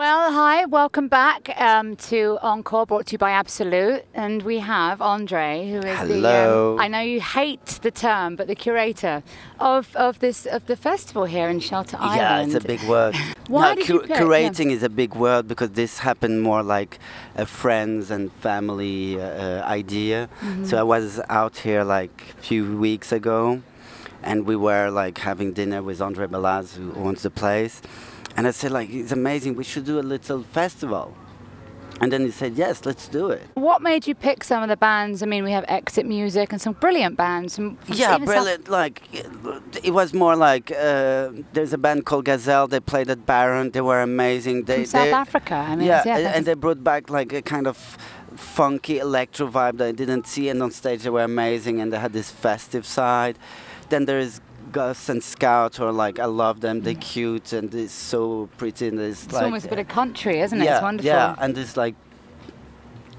Well, hi, welcome back um, to Encore, brought to you by Absolut, and we have Andre, who is Hello. the. Um, I know you hate the term, but the curator of, of this of the festival here in Shelter Island. Yeah, it's a big word. Why no, did you pick- curating is a big word because this happened more like a friends and family uh, uh, idea. Mm-hmm. So I was out here like a few weeks ago, and we were like having dinner with Andre Balazs, who owns the place, and I said like it's amazing. We should do a little festival. And then he said, "Yes, let's do it." What made you pick some of the bands? I mean, we have Exit Music and some brilliant bands. Some, Yeah, brilliant. Like it- was more like uh, there's a band called Gazelle. They played at Baron. They were amazing. They, from South they, Africa. I mean, yeah, that's- and they brought back like a kind of funky electro vibe that I didn't see, and on stage they were amazing, and they had this festive side. Then there is Gus and Scout, or like I love them. They're cute and they're so pretty, and it's, Mm. it's like almost a bit of country, isn't it? yeah, It's wonderful. yeah, and it's like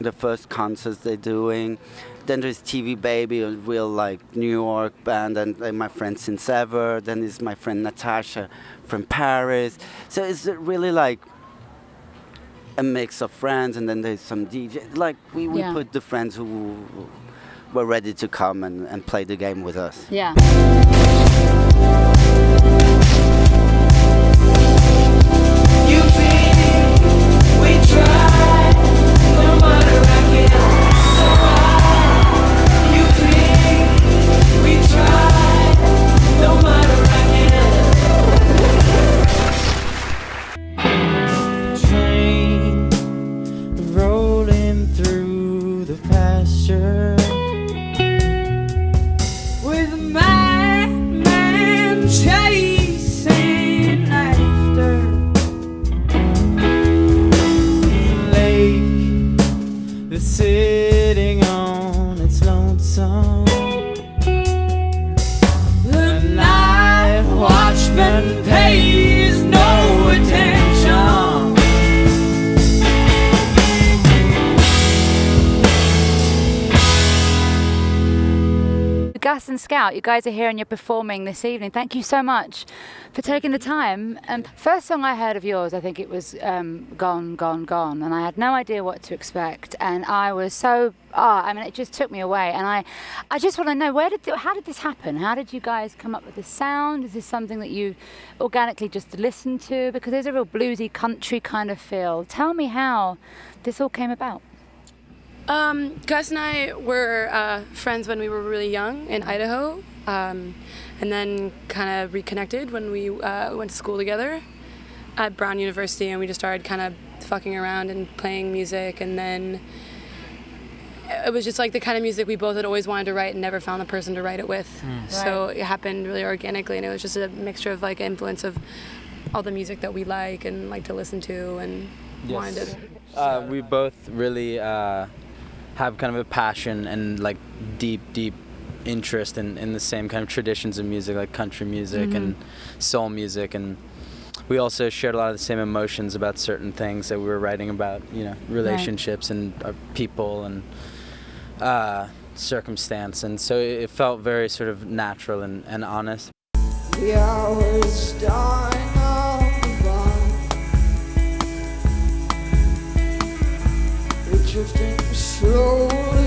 the first concerts they're doing. Then there's TV Baby, a real like New York band, and my friend Since Ever. Then there's my friend Natasha from Paris. So it's really like a mix of friends, and then there's some DJ. Like we, we Yeah. put the friends who were ready to come and, and play the game with us. Yeah. The pasture And Scout, you guys are here and you're performing this evening. Thank you so much for taking the time. Um, first song I heard of yours, I think it was um, "Gone, Gone, Gone," and I had no idea what to expect, and I was so ah, I mean, it just took me away. And I, I just want to know where did, how did this happen? How did you guys come up with this sound? Is this something that you organically just listened to? Because there's a real bluesy country kind of feel. Tell me how this all came about. Um, Gus and I were uh, friends when we were really young in Idaho, um, and then kind of reconnected when we uh, went to school together at Brown University, and we just started kind of fucking around and playing music, and then it was just like the kind of music we both had always wanted to write and never found the person to write it with. So it happened really organically, and it was just a mixture of like influence of all the music that we like and like to listen to, and wanted to. Uh, we both really uh, have kind of a passion and like deep, deep interest in, in the same kind of traditions of music, like country music and soul music, and we also shared a lot of the same emotions about certain things that we were writing about, you know, relationships and uh, people and uh, circumstance, and so it it felt very sort of natural and, and honest. The hours dying on the vine. We're drifting slowly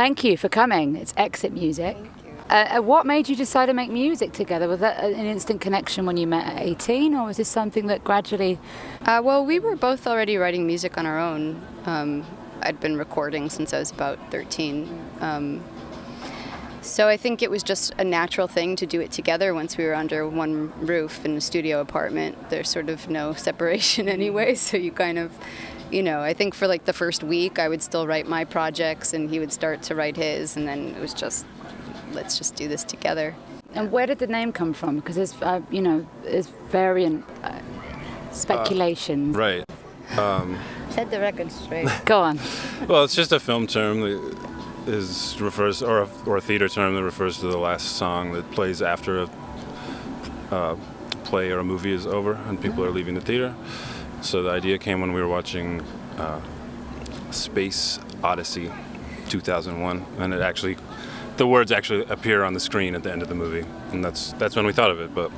thank you for coming. It's Exit Music. Uh, uh, what made you decide to make music together? Was that an instant connection when you met at 18, or was this something that gradually? Uh, well, we were both already writing music on our own. Um, I'd been recording since I was about 13. Um, so I think it was just a natural thing to do it together once we were under one roof in a studio apartment. There's sort of no separation anyway, so you kind of, you know, I think for like the first week I would still write my projects and he would start to write his, and then it was just, let's just do this together. And where did the name come from? Because it's uh, you know, it's variant uh, speculation. Right. Set the record straight. Go on. Well, it's just a film term that is refers or a, or a theater term that refers to the last song that plays after a uh, play or a movie is over and people are leaving the theater. So the idea came when we were watching uh, Space Odyssey 2001, and it actually the words actually appear on the screen at the end of the movie, and that's that's when we thought of it. But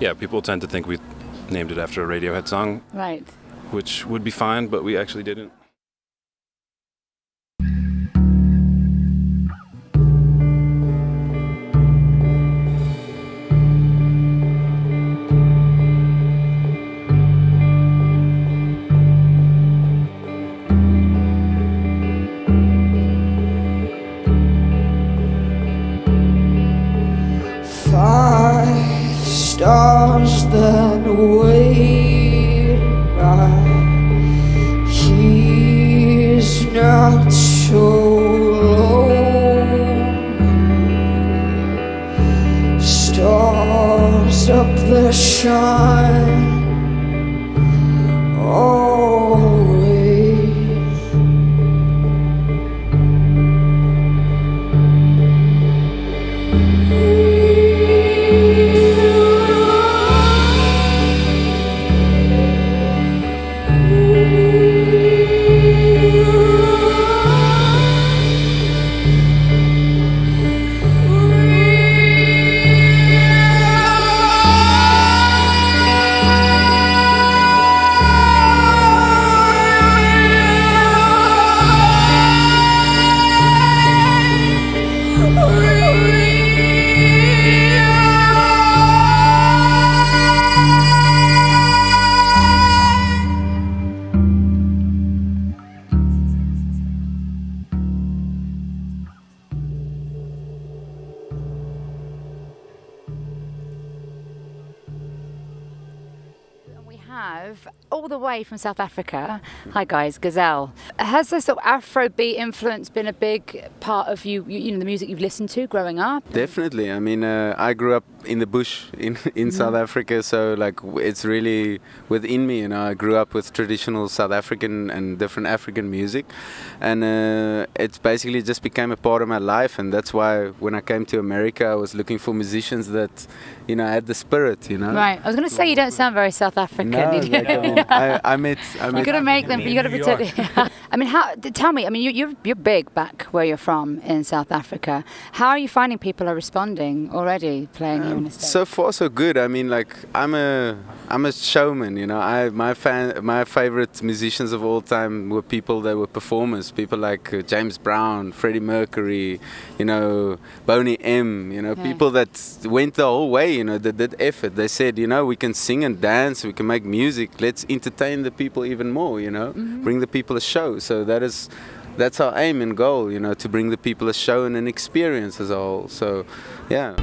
yeah, people tend to think we named it after a Radiohead song, Right. which would be fine, but we actually didn't. All the way from South Africa. Hi guys, Gazelle. Has this sort of Afrobeat influence been a big part of you, you, know, the music you've listened to growing up? Definitely. I mean, uh, I grew up in the bush in in South Africa, so like it's really within me. You know, I grew up with traditional South African and different African music, and uh, it's basically just became a part of my life. And that's why when I came to America, I was looking for musicians that, you know, I had the spirit. You know. Right. I was going to say you don't sound very South African. No, you like, I, mean, I, I met. I You met got to make them. You got to pretend. I mean, how? Tell me. I mean, you, you're you're big back where you're from in South Africa. How are you finding people are responding already playing here in the States? So far, so good. I mean, like I'm a I'm a showman. You know, I my fan my favorite musicians of all time were people that were performers. People like uh, James Brown, Freddie Mercury, you know, Boney M. You know, Yeah. people that went the whole way. You know, that did effort. They said, you know, we can sing and dance, we can make music. Let's entertain the people even more. You know, mm-hmm. bring the people a show. So that is. That's our aim and goal, you know, to bring the people a show and an experience as a whole. So, yeah.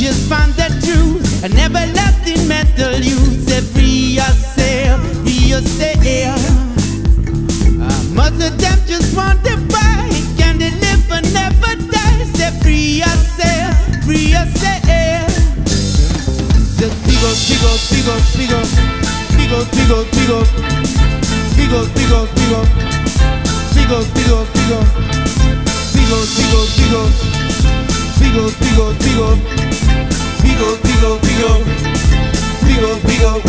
just find that truth An everlasting mental You Say free yourself, free yourself. Most of them just want to buy. Can they live and never die? Say free yourself, free yourself. Just figos, figos, figos, figos. Figos, figos, figos. Figos, figos, figos. Figos, figos, figos. Figos, figos, Vigo, Vigo, Vigo. Vigo, Vigo, Vigo. Vigo, Vigo,